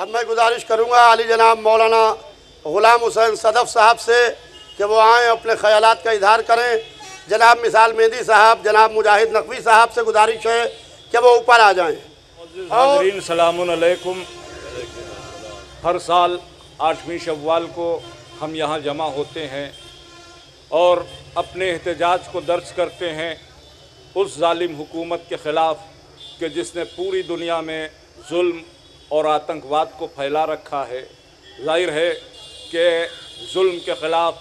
अब मैं गुजारिश करूँगा अली जनाब मौलाना ग़ुलाम हुसैन सदफ़ साहब से कि वो आएँ, अपने ख्याल का इजहार करें। जनाब मिसाल मेहंदी साहब, जनाब मुजाहिद नकवी साहब से गुजारिश है कि वो ऊपर आ जाएँ। हाजरीन सलामुकुम हर साल आठवीं शव्वाल को हम यहाँ जमा होते हैं और अपने एहतजाज को दर्ज करते हैं उस जालिम हुकूमत के ख़िलाफ़ कि जिसने पूरी दुनिया में जुल्म और आतंकवाद को फैला रखा है। ज़ाहिर है कि जुल्म के ख़िलाफ़,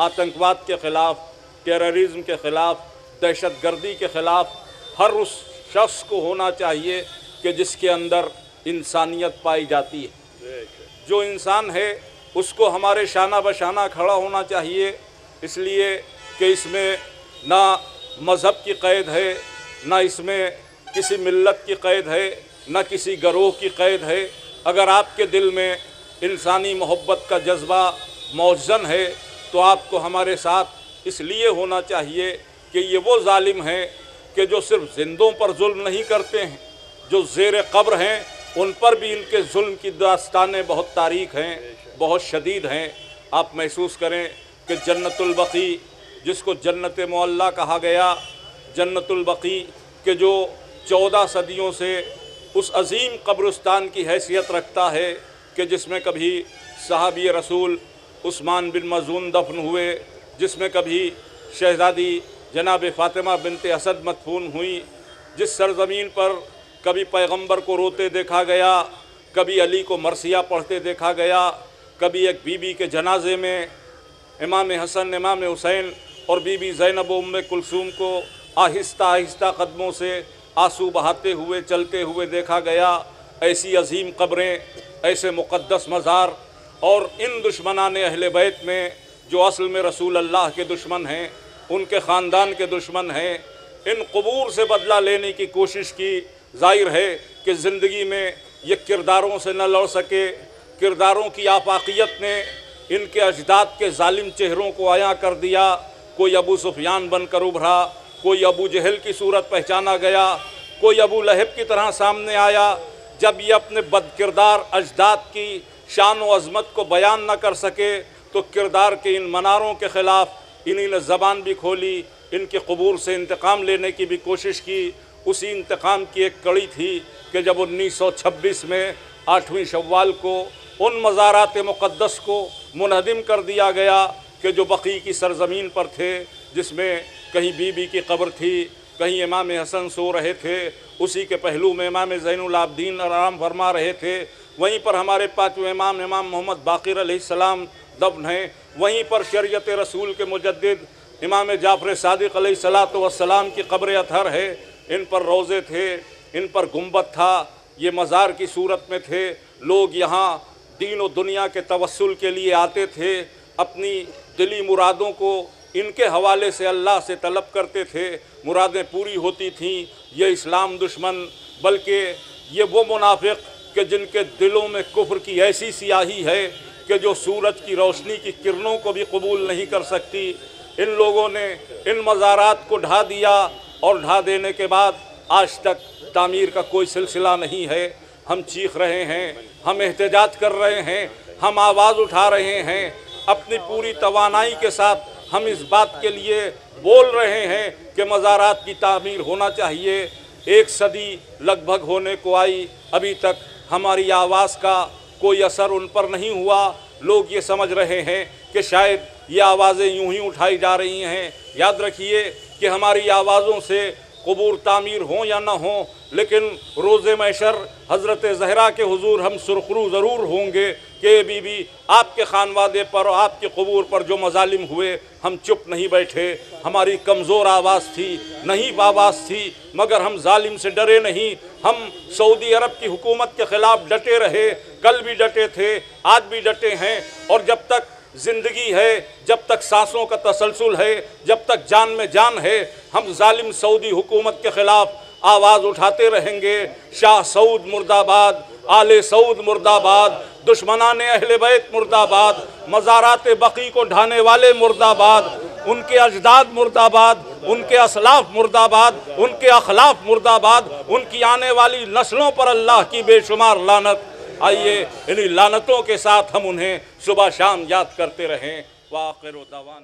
आतंकवाद के ख़िलाफ़ टेररिज्म के ख़िलाफ़ दहशत गर्दी के ख़िलाफ़ हर उस शख्स को होना चाहिए कि जिसके अंदर इंसानियत पाई जाती है। जो इंसान है, उसको हमारे शाना बशाना खड़ा होना चाहिए। इसलिए कि इसमें ना मज़हब की क़ैद है, ना इसमें किसी मिल्लत की क़ैद है। ना किसी गरोह की क़ैद है। अगर आपके दिल में इंसानी मोहब्बत का जज्बा मौजन है तो आपको हमारे साथ इसलिए होना चाहिए कि ये वो ालिम हैं कि जो सिर्फ़ जिंदों पर जुल्म नहीं करते हैं, जो जेर कब्र हैं, उन पर भी इनके जुल्म की दास्तानें बहुत तारीख हैं, बहुत शदीद हैं। आप महसूस करें कि जन्नतुलबकी जिसको जन्नत मल्ला कहा गया जन्नतुलबकी के जो चौदह सदियों से उस अजीम कब्रस्तान की हैसियत रखता है कि जिसमें कभी साहबी रसूल उस्मान बिन मजून दफन हुए, जिसमें कभी शहजादी जनाब फ़ातिमा बिनते असद मदफून हुई, जिस सरज़मीन पर कभी पैगंबर को रोते देखा गया, कभी अली को मरसिया पढ़ते देखा गया, कभी एक बीबी के जनाजे में इमाम हसन, इमाम हुसैन और बीबी ज़ैनब उम कुलसूम को आहिस्ता आहिस्ता कदमों से आँसू बहाते हुए, चलते हुए देखा गया। ऐसी अजीम कब्रें, ऐसे मुक़दस मज़ार और इन दुश्मनान अहल बैत में जो असल में रसूल अल्लाह के दुश्मन हैं, उनके ख़ानदान के दुश्मन हैं, इन कबूर से बदला लेने की कोशिश की। ज़ाहिर है कि ज़िंदगी में ये किरदारों से न लड़ सके। किरदारों की आफाकियत ने इनके अजदाद के ालिम चेहरों को आया कर दिया। कोई अबू सुफियान बनकर उभरा कोई अबू जहल की सूरत पहचाना गया, कोई अबू लहब की तरह सामने आया, जब ये अपने बद किरदार अजदाद की शान व अज़मत को बयान न कर सके तो किरदार के इन मनारों के ख़िलाफ़ इन्हीं ने ज़बान भी खोली, इनके कबूर से इंतकाम लेने की भी कोशिश की। उसी इंतकाम की एक कड़ी थी कि जब 1926 में आठवीं शव्वाल को, उन मज़ारात मुक़दस को मुनहदम कर दिया गया कि जो बकी की सरजमीन पर थे जिसमें कहीं बीबी की कब्र थी, कहीं इमाम हसन सो रहे थे, उसी के पहलू में इमाम ज़ैनुलाब्दीन आराम फरमा रहे थे। वहीं पर हमारे पाँचवें इमाम इमाम मोहम्मद बाक़िर सलाम दफन हैं। वहीं पर शरीयत रसूल के मुजद इमाम जाफ़र सदक सलाम की कब्र अथर है। इन पर रोज़े थे, इन पर गुंबद था। ये मज़ार की सूरत में थे। लोग यहाँ दीन व दुनिया के तवसल के लिए आते थे। अपनी दिली मुरादों को इनके हवाले से अल्लाह से तलब करते थे, मुरादें पूरी होती थीं, ये इस्लाम दुश्मन, बल्कि ये वो मुनाफिक कि जिनके दिलों में कुफ्र की ऐसी सियाही है कि जो सूरज की रोशनी की किरणों को भी कबूल नहीं कर सकती। इन लोगों ने इन मज़ारात को ढा दिया और ढा देने के बाद आज तक तामीर का कोई सिलसिला नहीं है। हम चीख रहे हैं, हम एहतजाज कर रहे हैं, हम आवाज़ उठा रहे हैं, अपनी पूरी तोानाई के साथ हम इस बात के लिए बोल रहे हैं कि मज़ारात की तामीर होना चाहिए। एक सदी लगभग होने को आई। अभी तक हमारी आवाज़ का कोई असर उन पर नहीं हुआ। लोग ये समझ रहे हैं कि शायद ये आवाज़ें यूँ ही उठाई जा रही हैं। याद रखिए कि हमारी आवाज़ों से कबूर, तामीर हों या ना हों, लेकिन रोज़ मैशर हज़रत ज़हरा के हजूर हम सुरखरू ज़रूर होंगे कि बीबी आपके खानवादे पर और आपके कबूर पर जो मजालिम हुए, हम चुप नहीं बैठे। हमारी कमज़ोर आवाज़ थी, नहीं आवाज़ थी, मगर हम जालिम से डरे नहीं। हम सऊदी अरब की हुकूमत के ख़िलाफ़ डटे रहे, कल भी डटे थे, आज भी डटे हैं, और जब तक ज़िंदगी है, जब तक सांसों का तसलसल है, जब तक जान में जान है, हम जालिम सऊदी हुकूमत के ख़िलाफ़ आवाज़ उठाते रहेंगे। शाह सऊद मुर्दाबाद, आले सऊद मुर्दाबाद, दुश्मनान अहल बैत मुर्दाबाद, मज़ारात बकी को ढाने वाले मुर्दाबाद, उनके अजदाद मुर्दाबाद, उनके असलाफ मुर्दाबाद, उनके अखलाफ मुर्दाबाद, उनकी आने वाली नस्लों पर अल्लाह की बेशुमार लानत। आइए इन लानतों के साथ हम उन्हें सुबह शाम याद करते रहें। वाखिर दवान